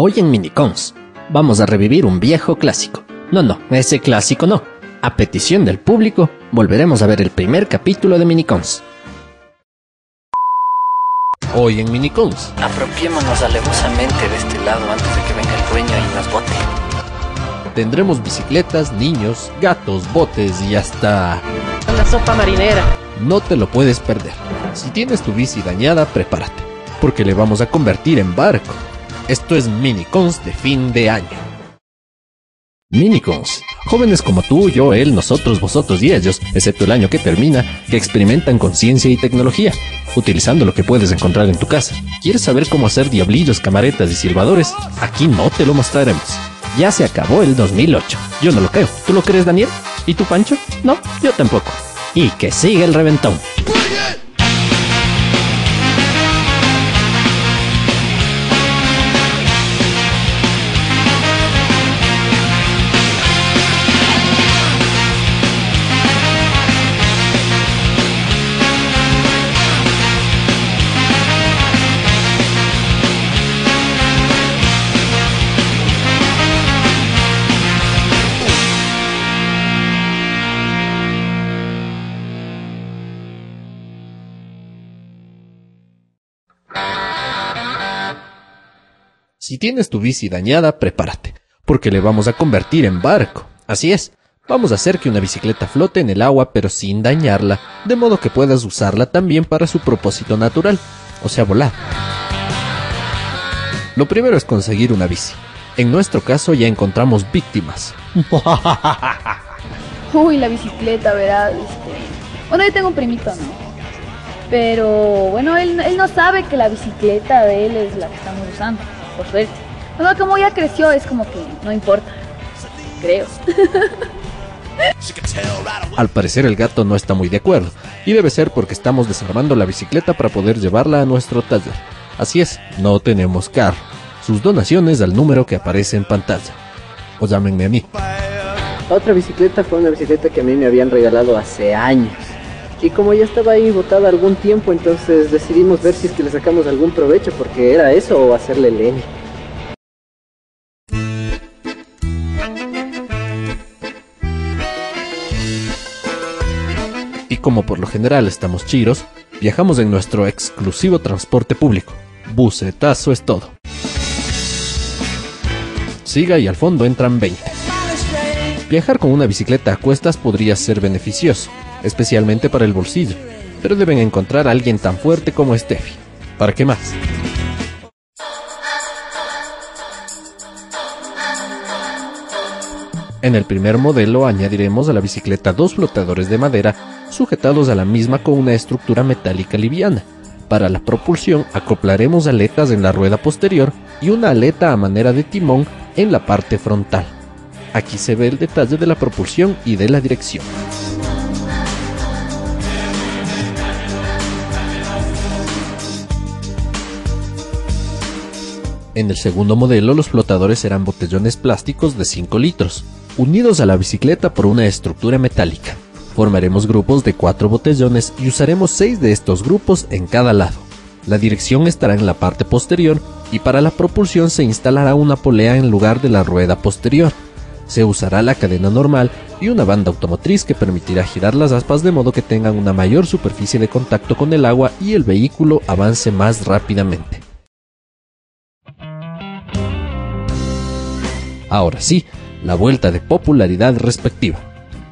Hoy en Minicons vamos a revivir un viejo clásico. No, no, ese clásico no. A petición del público, volveremos a ver el primer capítulo de Minicons. Hoy en Minicons Apropiémonos alevosamente de este lado antes de que venga el dueño y nos bote. tendremos bicicletas, niños, gatos, botes y hasta... Una sopa marinera. No te lo puedes perder. Si tienes tu bici dañada, prepárate, porque le vamos a convertir en barco. Esto es Minicons de fin de año. Minicons. Jóvenes como tú, yo, él, nosotros, vosotros y ellos, excepto el año que termina, que experimentan con ciencia y tecnología, utilizando lo que puedes encontrar en tu casa. ¿Quieres saber cómo hacer diablillos, camaretas y silbadores? Aquí no te lo mostraremos. Ya se acabó el 2008. Yo no lo creo. ¿Tú lo crees, Daniel? ¿Y tú, Pancho? No, yo tampoco. Y que siga el reventón. Si tienes tu bici dañada, prepárate, porque le vamos a convertir en barco. Así es, vamos a hacer que una bicicleta flote en el agua pero sin dañarla, de modo que puedas usarla también para su propósito natural, o sea, volar. Lo primero es conseguir una bici. En nuestro caso ya encontramos víctimas. Uy, la bicicleta, ¿verdad? Este... Bueno, yo tengo un primito, ¿no? Pero bueno, él, él no sabe que la bicicleta de él es la que estamos usando, por suerte. Bueno, como ya creció, es como que no importa. Creo. Al parecer el gato no está muy de acuerdo, y debe ser porque estamos desarmando la bicicleta para poder llevarla a nuestro taller. Así es, no tenemos carro. Sus donaciones al número que aparece en pantalla. O llámenme a mí. La otra bicicleta fue una bicicleta que a mí me habían regalado hace años. Y como ya estaba ahí botada algún tiempo, entonces decidimos ver si es que le sacamos algún provecho, porque era eso o hacerle leña. Y como por lo general estamos chiros, viajamos en nuestro exclusivo transporte público. Bucetazo es todo. Siga y al fondo entran 20. Viajar con una bicicleta a cuestas podría ser beneficioso, especialmente para el bolsillo, pero deben encontrar a alguien tan fuerte como Steffi. ¿Para qué más? En el primer modelo añadiremos a la bicicleta dos flotadores de madera sujetados a la misma con una estructura metálica liviana. Para la propulsión acoplaremos aletas en la rueda posterior y una aleta a manera de timón en la parte frontal. Aquí se ve el detalle de la propulsión y de la dirección. En el segundo modelo los flotadores serán botellones plásticos de 5 litros, unidos a la bicicleta por una estructura metálica. Formaremos grupos de 4 botellones y usaremos 6 de estos grupos en cada lado. La dirección estará en la parte posterior y para la propulsión se instalará una polea en lugar de la rueda posterior. Se usará la cadena normal y una banda automotriz que permitirá girar las aspas de modo que tengan una mayor superficie de contacto con el agua y el vehículo avance más rápidamente. Ahora sí, la vuelta de popularidad respectiva.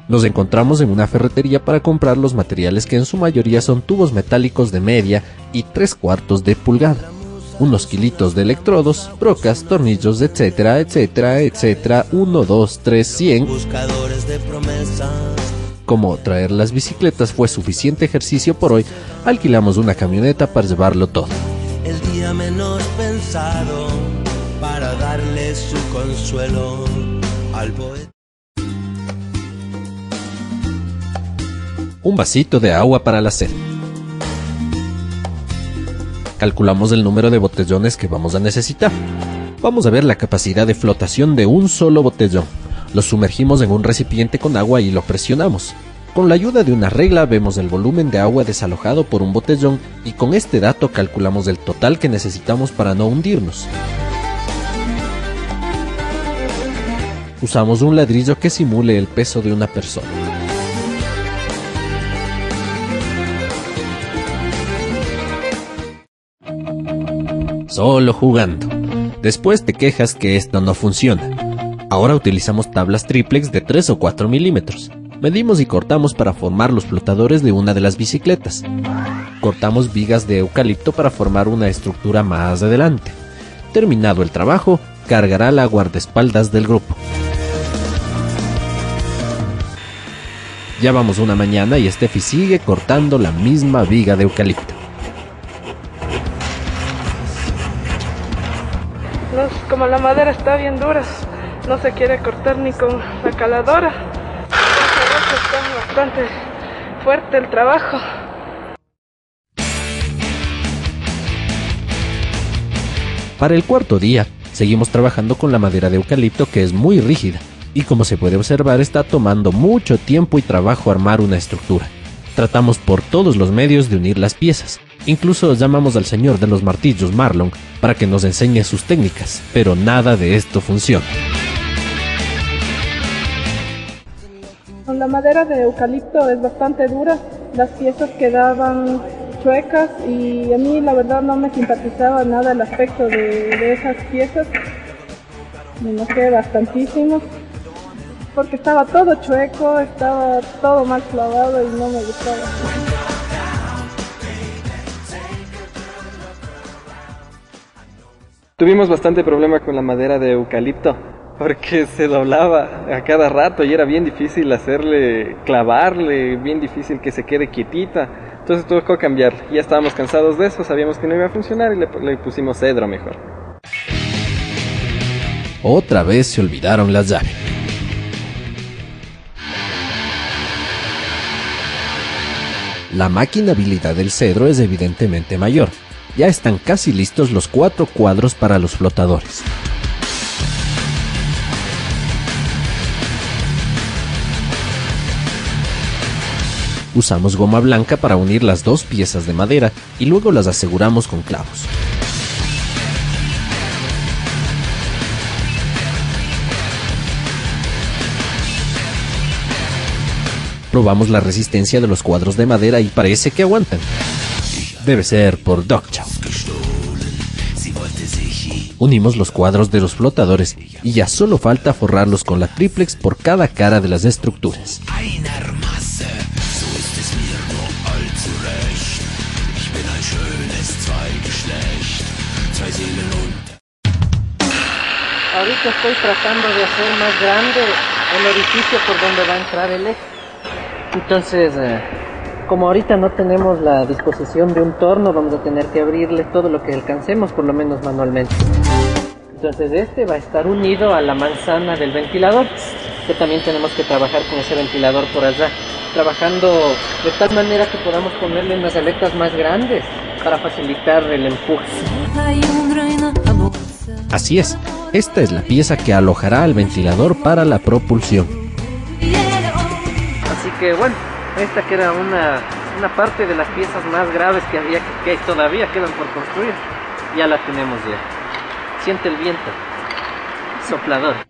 Nos encontramos en una ferretería para comprar los materiales que en su mayoría son tubos metálicos de media y tres cuartos de pulgada, unos kilitos de electrodos, brocas, tornillos, etcétera, etcétera, etcétera, 1, 2, 3, 100. buscadores de promesas. Como traer las bicicletas fue suficiente ejercicio por hoy, alquilamos una camioneta para llevarlo todo. El día menos pensado para darle su consuelo al poeta. un vasito de agua para la sed. Calculamos el número de botellones que vamos a necesitar. Vamos a ver la capacidad de flotación de un solo botellón. Lo sumergimos en un recipiente con agua y lo presionamos. Con la ayuda de una regla vemos el volumen de agua desalojado por un botellón y con este dato calculamos el total que necesitamos para no hundirnos. Usamos un ladrillo que simule el peso de una persona. Solo jugando. Después te quejas que esto no funciona. Ahora utilizamos tablas triplex de 3 o 4 milímetros. Medimos y cortamos para formar los flotadores de una de las bicicletas. Cortamos vigas de eucalipto para formar una estructura más adelante. Terminado el trabajo, cargará la guardaespaldas del grupo. Ya vamos una mañana y Steffi sigue cortando la misma viga de eucalipto. No, como la madera está bien dura, no se quiere cortar ni con la caladora. Está bastante fuerte el trabajo. Para el cuarto día, seguimos trabajando con la madera de eucalipto que es muy rígida y como se puede observar está tomando mucho tiempo y trabajo armar una estructura. Tratamos por todos los medios de unir las piezas. Incluso llamamos al señor de los martillos Marlon para que nos enseñe sus técnicas, pero nada de esto funciona. La madera de eucalipto es bastante dura, las piezas quedaban chuecas y a mí la verdad no me simpatizaba nada el aspecto de, de esas piezas. Me enojé bastantísimo porque estaba todo chueco, estaba todo mal clavado y no me gustaba. Tuvimos bastante problema con la madera de eucalipto porque se doblaba a cada rato y era bien difícil hacerle clavarle, bien difícil que se quede quietita. Entonces tocó cambiar. Ya estábamos cansados de eso, sabíamos que no iba a funcionar y le, le pusimos cedro mejor. Otra vez se olvidaron las llaves. La maquinabilidad del cedro es evidentemente mayor. Ya están casi listos los cuatro cuadros para los flotadores. Usamos goma blanca para unir las dos piezas de madera y luego las aseguramos con clavos. Probamos la resistencia de los cuadros de madera y parece que aguantan. Debe ser por Dogchow. Unimos los cuadros de los flotadores y ya solo falta forrarlos con la triplex por cada cara de las estructuras. Ahorita estoy tratando de hacer más grande el orificio por donde va a entrar el eje. Entonces, eh, como ahorita no tenemos la disposición de un torno, vamos a tener que abrirle todo lo que alcancemos, por lo menos manualmente. Entonces este va a estar unido a la manzana del ventilador, que también tenemos que trabajar con ese ventilador por allá, trabajando de tal manera que podamos ponerle unas aletas más grandes para facilitar el empuje. Así es, esta es la pieza que alojará al ventilador para la propulsión. Así que bueno, esta que era una, parte de las piezas más graves que había que todavía quedan por construir, ya la tenemos ya. Siente el viento, soplador.